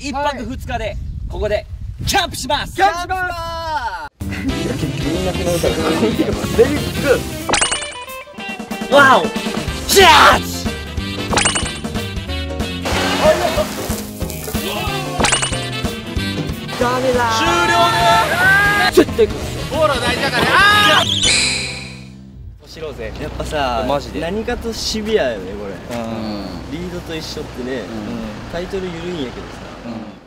一泊二日でここでキャンプします。キャンプ。しますみんなこの歌がレディーグーわおジャージ。ダメだ終了絶対ほら大事だからあ知ろうぜやっぱさマジで。何かとシビアよねこれ。うん。リードと一緒ってね、タイトル緩いんやけどさ、Mm.